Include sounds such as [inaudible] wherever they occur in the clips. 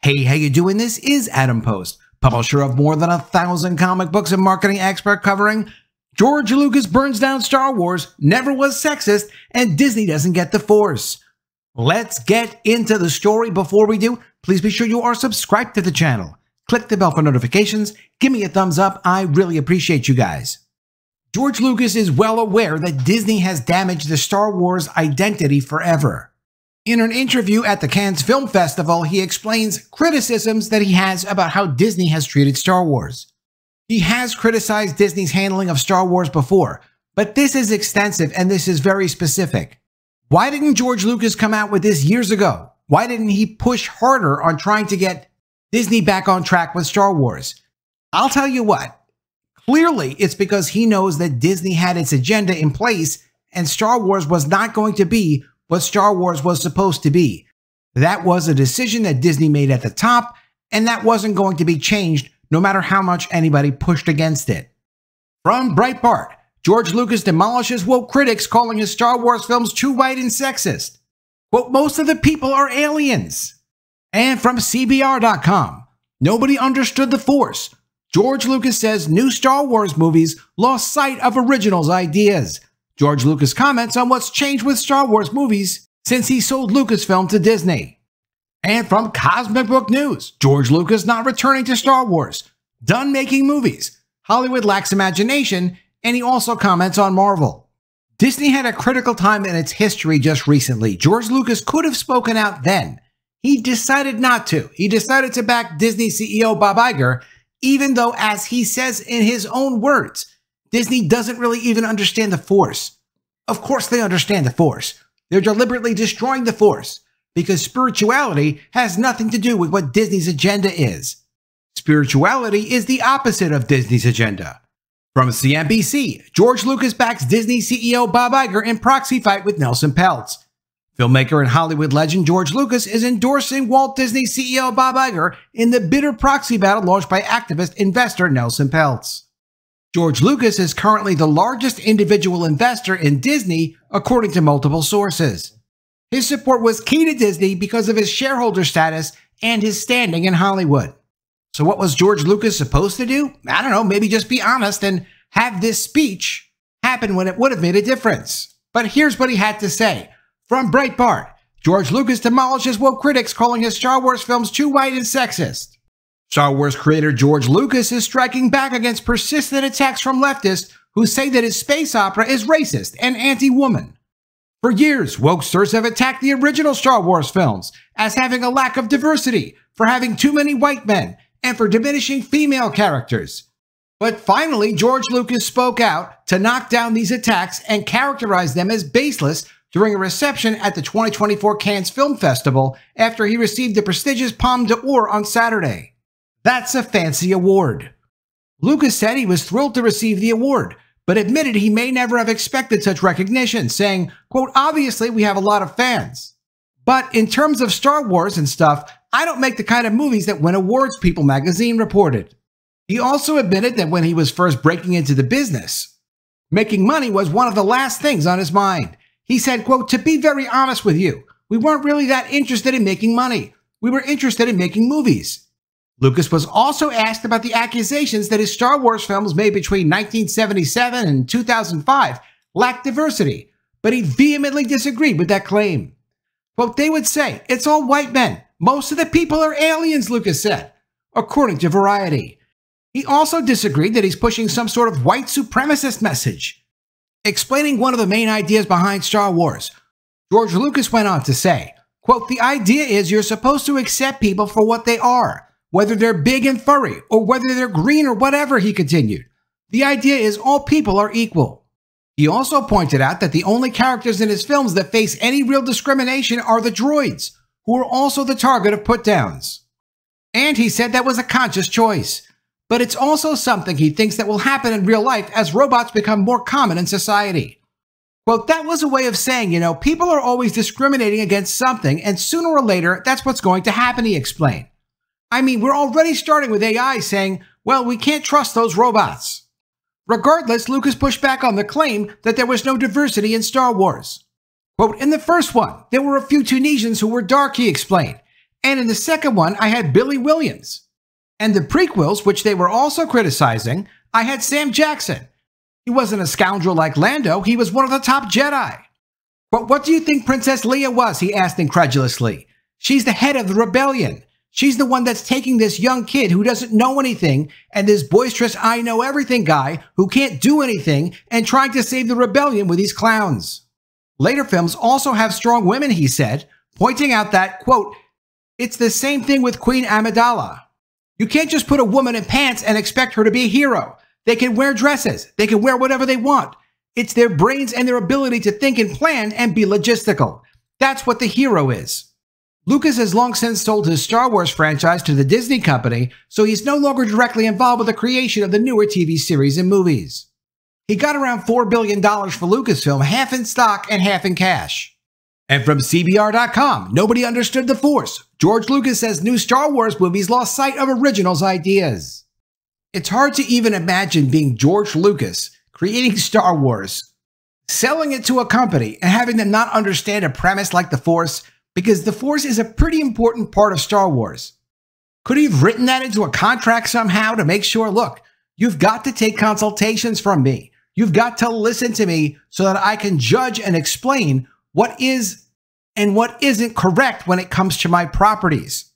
Hey, how you doing? This is Adam Post, publisher of more than a thousand comic books and marketing expert covering George Lucas burns down Star Wars, never was sexist, and Disney doesn't get the force. Let's get into the story. Before we do, please be sure you are subscribed to the channel. Click the bell for notifications. Give me a thumbs up. I really appreciate you guys. George Lucas is well aware that Disney has damaged the Star Wars identity forever. In an interview at the Cannes Film Festival, he explains criticisms that he has about how Disney has treated Star Wars. He has criticized Disney's handling of Star Wars before, but this is extensive and this is very specific. Why didn't George Lucas come out with this years ago? Why didn't he push harder on trying to get Disney back on track with Star Wars? I'll tell you what, clearly it's because he knows that Disney had its agenda in place and Star Wars was not going to be what Star Wars was supposed to be. That was a decision that Disney made at the top, and that wasn't going to be changed no matter how much anybody pushed against it. From Breitbart, George Lucas demolishes woke critics calling his Star Wars films too white and sexist. Quote, most of the people are aliens. And from CBR.com, nobody understood the force. George Lucas says new Star Wars movies lost sight of originals ideas. George Lucas comments on what's changed with Star Wars movies since he sold Lucasfilm to Disney. And from Cosmic Book News, George Lucas not returning to Star Wars, done making movies. Hollywood lacks imagination, and he also comments on Marvel. Disney had a critical time in its history just recently. George Lucas could have spoken out then. He decided not to. He decided to back Disney CEO Bob Iger, even though, as he says in his own words, Disney doesn't really even understand the Force. Of course, they understand the Force. They're deliberately destroying the Force because spirituality has nothing to do with what Disney's agenda is. Spirituality is the opposite of Disney's agenda. From CNBC, George Lucas backs Disney CEO Bob Iger in proxy fight with Nelson Peltz. Filmmaker and Hollywood legend George Lucas is endorsing Walt Disney CEO Bob Iger in the bitter proxy battle launched by activist investor Nelson Peltz. George Lucas is currently the largest individual investor in Disney, according to multiple sources. His support was key to Disney because of his shareholder status and his standing in Hollywood. So, what was George Lucas supposed to do? I don't know, maybe just be honest and have this speech happen when it would have made a difference. But here's what he had to say from Breitbart George Lucas demolishes woke critics, calling his Star Wars films too white and sexist. Star Wars creator George Lucas is striking back against persistent attacks from leftists who say that his space opera is racist and anti woman. For years, wokesters have attacked the original Star Wars films as having a lack of diversity, for having too many white men, and for diminishing female characters. But finally, George Lucas spoke out to knock down these attacks and characterize them as baseless during a reception at the 2024 Cannes Film Festival after he received the prestigious Palme d'Or on Saturday. That's a fancy award. Lucas said he was thrilled to receive the award, but admitted he may never have expected such recognition, saying, quote, obviously we have a lot of fans. But in terms of Star Wars and stuff, I don't make the kind of movies that win awards, People magazine reported. He also admitted that when he was first breaking into the business, making money was one of the last things on his mind. He said, quote, to be very honest with you, we weren't really that interested in making money. We were interested in making movies. Lucas was also asked about the accusations that his Star Wars films made between 1977 and 2005 lacked diversity, but he vehemently disagreed with that claim. Quote, they would say, it's all white men. Most of the people are aliens, Lucas said, according to Variety. He also disagreed that he's pushing some sort of white supremacist message. Explaining one of the main ideas behind Star Wars, George Lucas went on to say, quote, the idea is you're supposed to accept people for what they are whether they're big and furry or whether they're green or whatever, he continued. The idea is all people are equal. He also pointed out that the only characters in his films that face any real discrimination are the droids, who are also the target of put downs. And he said that was a conscious choice. But it's also something he thinks that will happen in real life as robots become more common in society. Well, that was a way of saying, you know, people are always discriminating against something, and sooner or later, that's what's going to happen, he explained. I mean, we're already starting with AI saying, well, we can't trust those robots. Regardless, Lucas pushed back on the claim that there was no diversity in Star Wars. Quote, in the first one, there were a few Tunisians who were dark, he explained. And in the second one, I had Billy Williams. And the prequels, which they were also criticizing, I had Sam Jackson. He wasn't a scoundrel like Lando, he was one of the top Jedi. But what do you think Princess Leia was? He asked incredulously. She's the head of the rebellion. She's the one that's taking this young kid who doesn't know anything and this boisterous I know everything guy who can't do anything and trying to save the rebellion with these clowns. Later films also have strong women, he said, pointing out that, quote, it's the same thing with Queen Amidala. You can't just put a woman in pants and expect her to be a hero. They can wear dresses. They can wear whatever they want. It's their brains and their ability to think and plan and be logistical. That's what the hero is. Lucas has long since sold his Star Wars franchise to the Disney Company, so he's no longer directly involved with the creation of the newer TV series and movies. He got around $4 billion for Lucasfilm, half in stock and half in cash. And from CBR.com, nobody understood the Force. George Lucas says new Star Wars movies lost sight of originals ideas. It's hard to even imagine being George Lucas, creating [laughs] Star Wars, selling it to a company, and having them not understand a premise like the Force because the Force is a pretty important part of Star Wars. Could he have written that into a contract somehow to make sure, look, you've got to take consultations from me. You've got to listen to me so that I can judge and explain what is and what isn't correct when it comes to my properties.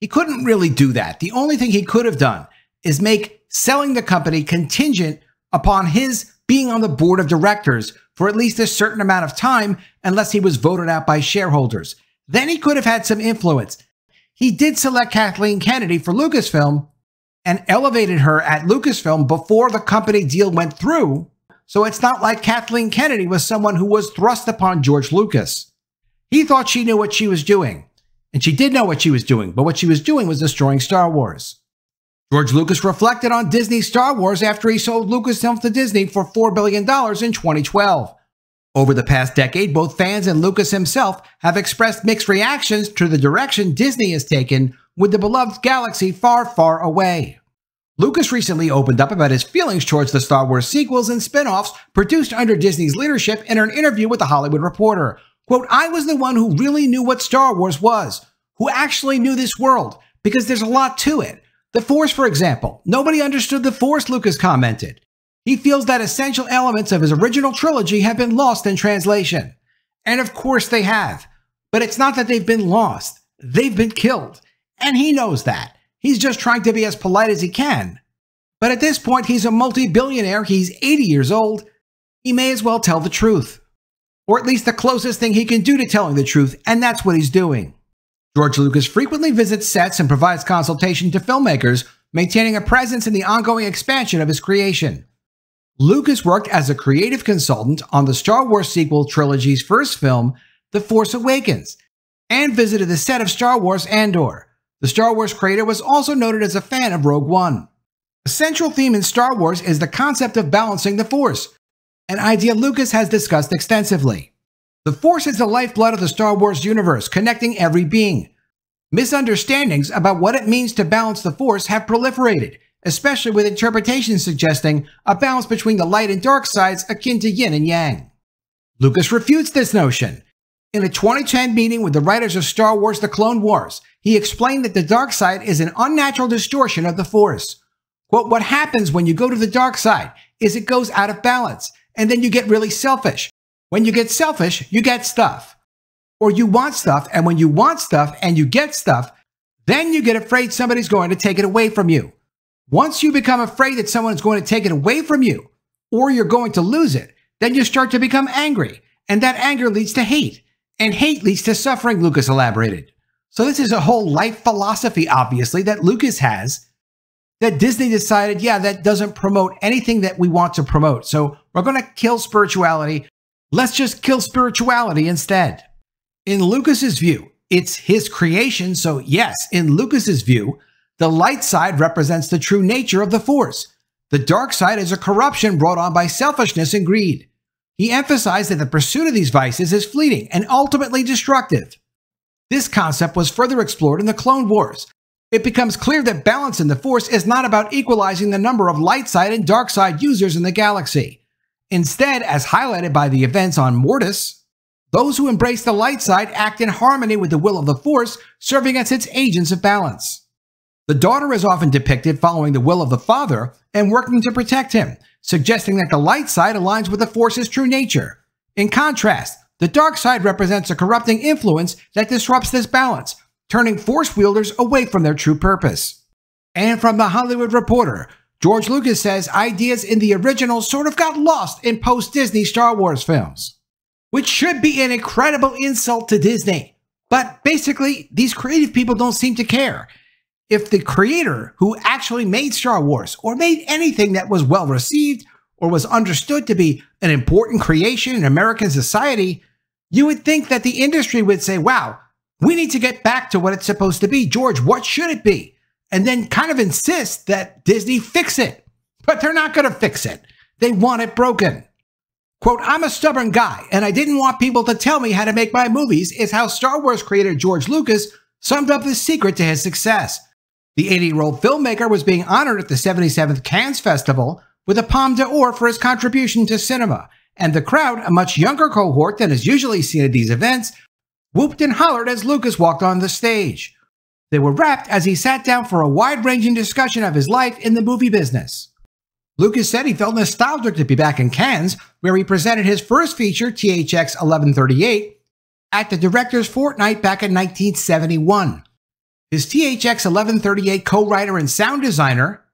He couldn't really do that. The only thing he could have done is make selling the company contingent upon his being on the board of directors for at least a certain amount of time unless he was voted out by shareholders. Then he could have had some influence. He did select Kathleen Kennedy for Lucasfilm and elevated her at Lucasfilm before the company deal went through. So it's not like Kathleen Kennedy was someone who was thrust upon George Lucas. He thought she knew what she was doing. And she did know what she was doing, but what she was doing was destroying Star Wars. George Lucas reflected on Disney's Star Wars after he sold Lucasfilm to Disney for $4 billion in 2012. Over the past decade, both fans and Lucas himself have expressed mixed reactions to the direction Disney has taken with the beloved galaxy far, far away. Lucas recently opened up about his feelings towards the Star Wars sequels and spin offs produced under Disney's leadership in an interview with The Hollywood Reporter. Quote, I was the one who really knew what Star Wars was, who actually knew this world, because there's a lot to it. The Force, for example. Nobody understood the Force, Lucas commented. He feels that essential elements of his original trilogy have been lost in translation. And of course they have. But it's not that they've been lost, they've been killed. And he knows that. He's just trying to be as polite as he can. But at this point, he's a multi billionaire, he's 80 years old. He may as well tell the truth. Or at least the closest thing he can do to telling the truth, and that's what he's doing. George Lucas frequently visits sets and provides consultation to filmmakers, maintaining a presence in the ongoing expansion of his creation. Lucas worked as a creative consultant on the Star Wars sequel trilogy's first film, The Force Awakens, and visited the set of Star Wars Andor. The Star Wars creator was also noted as a fan of Rogue One. A central theme in Star Wars is the concept of balancing the Force, an idea Lucas has discussed extensively. The Force is the lifeblood of the Star Wars universe, connecting every being. Misunderstandings about what it means to balance the Force have proliferated, especially with interpretations suggesting a balance between the light and dark sides akin to yin and yang. Lucas refutes this notion. In a 2010 meeting with the writers of Star Wars The Clone Wars, he explained that the dark side is an unnatural distortion of the Force. Quote, what happens when you go to the dark side is it goes out of balance, and then you get really selfish. When you get selfish, you get stuff. Or you want stuff, and when you want stuff and you get stuff, then you get afraid somebody's going to take it away from you. Once you become afraid that someone is going to take it away from you or you're going to lose it, then you start to become angry. And that anger leads to hate. And hate leads to suffering, Lucas elaborated. So this is a whole life philosophy, obviously, that Lucas has that Disney decided, yeah, that doesn't promote anything that we want to promote. So we're going to kill spirituality. Let's just kill spirituality instead. In Lucas's view, it's his creation. So yes, in Lucas's view, the light side represents the true nature of the Force. The dark side is a corruption brought on by selfishness and greed. He emphasized that the pursuit of these vices is fleeting and ultimately destructive. This concept was further explored in the Clone Wars. It becomes clear that balance in the Force is not about equalizing the number of light side and dark side users in the galaxy. Instead, as highlighted by the events on Mortis, those who embrace the light side act in harmony with the will of the Force, serving as its agents of balance. The daughter is often depicted following the will of the father and working to protect him, suggesting that the light side aligns with the Force's true nature. In contrast, the dark side represents a corrupting influence that disrupts this balance, turning Force wielders away from their true purpose. And from The Hollywood Reporter, George Lucas says ideas in the original sort of got lost in post Disney Star Wars films which should be an incredible insult to Disney. But basically, these creative people don't seem to care. If the creator who actually made Star Wars or made anything that was well received or was understood to be an important creation in American society, you would think that the industry would say, wow, we need to get back to what it's supposed to be. George, what should it be? And then kind of insist that Disney fix it. But they're not going to fix it. They want it broken. Quote, I'm a stubborn guy, and I didn't want people to tell me how to make my movies, is how Star Wars creator George Lucas summed up the secret to his success. The 80 year old filmmaker was being honored at the 77th Cannes Festival with a Palme d'Or for his contribution to cinema, and the crowd, a much younger cohort than is usually seen at these events, whooped and hollered as Lucas walked on the stage. They were rapt as he sat down for a wide ranging discussion of his life in the movie business. Lucas said he felt nostalgic to be back in Cannes, where he presented his first feature, THX 1138, at the director's fortnight back in 1971. His THX 1138 co writer and sound designer,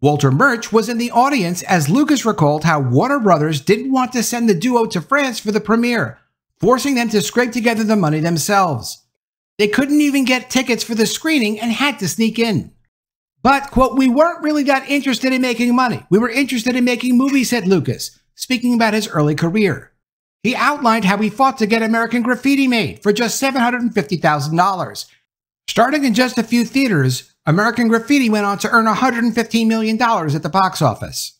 Walter Murch, was in the audience as Lucas recalled how Warner Brothers didn't want to send the duo to France for the premiere, forcing them to scrape together the money themselves. They couldn't even get tickets for the screening and had to sneak in. But, quote, we weren't really that interested in making money. We were interested in making movies, said Lucas, speaking about his early career. He outlined how he fought to get American Graffiti made for just $750,000. Starting in just a few theaters, American Graffiti went on to earn $115 million at the box office.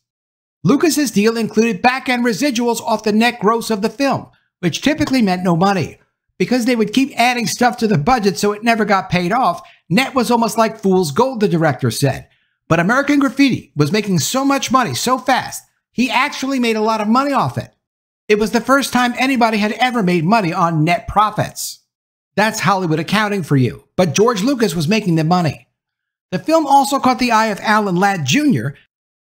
Lucas's deal included back-end residuals off the net gross of the film, which typically meant no money. Because they would keep adding stuff to the budget so it never got paid off, net was almost like fool's gold, the director said. But American Graffiti was making so much money so fast, he actually made a lot of money off it. It was the first time anybody had ever made money on net profits. That's Hollywood accounting for you, but George Lucas was making the money. The film also caught the eye of Alan Ladd Jr.,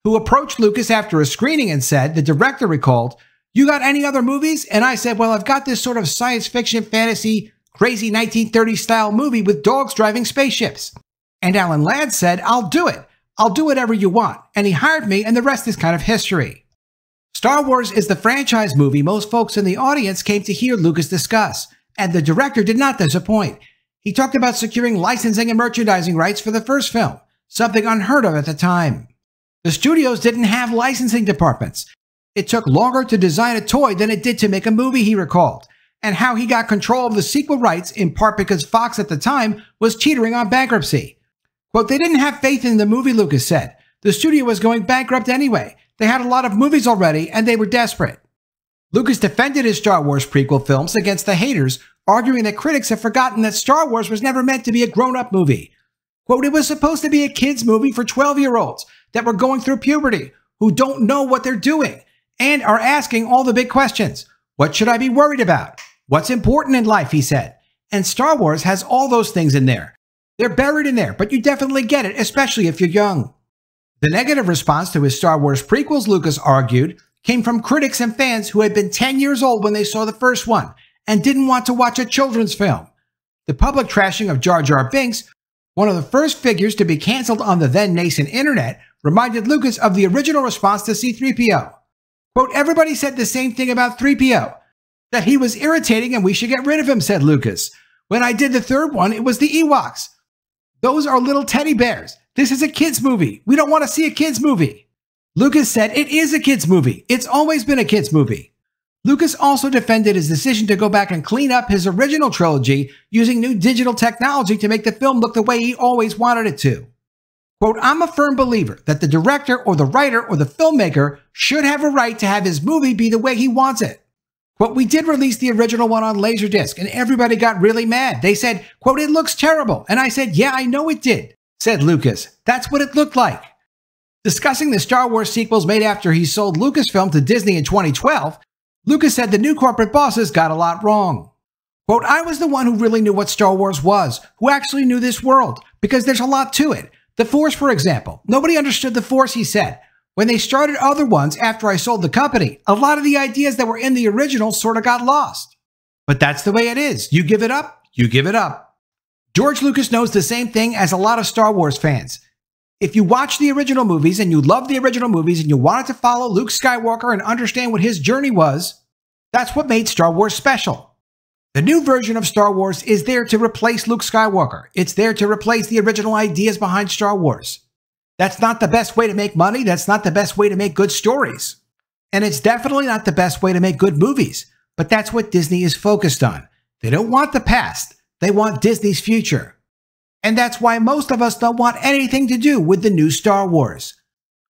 who approached Lucas after a screening and said, the director recalled, you got any other movies? And I said, Well, I've got this sort of science fiction, fantasy, crazy 1930s style movie with dogs driving spaceships. And Alan Ladd said, I'll do it. I'll do whatever you want. And he hired me, and the rest is kind of history. Star Wars is the franchise movie most folks in the audience came to hear Lucas discuss, and the director did not disappoint. He talked about securing licensing and merchandising rights for the first film, something unheard of at the time. The studios didn't have licensing departments, it took longer to design a toy than it did to make a movie, he recalled, and how he got control of the sequel rights in part because Fox at the time was teetering on bankruptcy. Quote, they didn't have faith in the movie, Lucas said. The studio was going bankrupt anyway. They had a lot of movies already and they were desperate. Lucas defended his Star Wars prequel films against the haters, arguing that critics have forgotten that Star Wars was never meant to be a grown up movie. Quote, it was supposed to be a kid's movie for 12 year olds that were going through puberty, who don't know what they're doing, and are asking all the big questions. What should I be worried about? What's important in life? He said. And Star Wars has all those things in there. They're buried in there, but you definitely get it, especially if you're young. The negative response to his Star Wars prequels, Lucas argued, came from critics and fans who had been 10 years old when they saw the first one and didn't want to watch a children's film. The public trashing of Jar Jar Binks, one of the first figures to be canceled on the then nascent internet, reminded Lucas of the original response to C3PO. Quote, everybody said the same thing about 3PO, that he was irritating and we should get rid of him, said Lucas. When I did the third one, it was the Ewoks. Those are little teddy bears. This is a kid's movie. We don't want to see a kid's movie. Lucas said it is a kid's movie. It's always been a kid's movie. Lucas also defended his decision to go back and clean up his original trilogy using new digital technology to make the film look the way he always wanted it to. Quote, I'm a firm believer that the director or the writer or the filmmaker should have a right to have his movie be the way he wants it. Quote, we did release the original one on Laserdisc and everybody got really mad. They said, quote, it looks terrible. And I said, yeah, I know it did, said Lucas. That's what it looked like. Discussing the Star Wars sequels made after he sold Lucasfilm to Disney in 2012, Lucas said the new corporate bosses got a lot wrong. Quote, I was the one who really knew what Star Wars was, who actually knew this world, because there's a lot to it. The Force, for example. Nobody understood the Force, he said. When they started other ones after I sold the company, a lot of the ideas that were in the original sort of got lost. But that's the way it is. You give it up, you give it up. George Lucas knows the same thing as a lot of Star Wars fans. If you watch the original movies and you love the original movies and you wanted to follow Luke Skywalker and understand what his journey was, that's what made Star Wars special. The new version of Star Wars is there to replace Luke Skywalker. It's there to replace the original ideas behind Star Wars. That's not the best way to make money. That's not the best way to make good stories. And it's definitely not the best way to make good movies. But that's what Disney is focused on. They don't want the past. They want Disney's future. And that's why most of us don't want anything to do with the new Star Wars.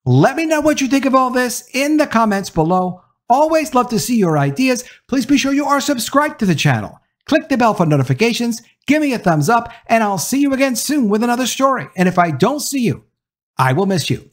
Let me know what you think of all this in the comments below. Always love to see your ideas. Please be sure you are subscribed to the channel. Click the bell for notifications, give me a thumbs up, and I'll see you again soon with another story. And if I don't see you, I will miss you.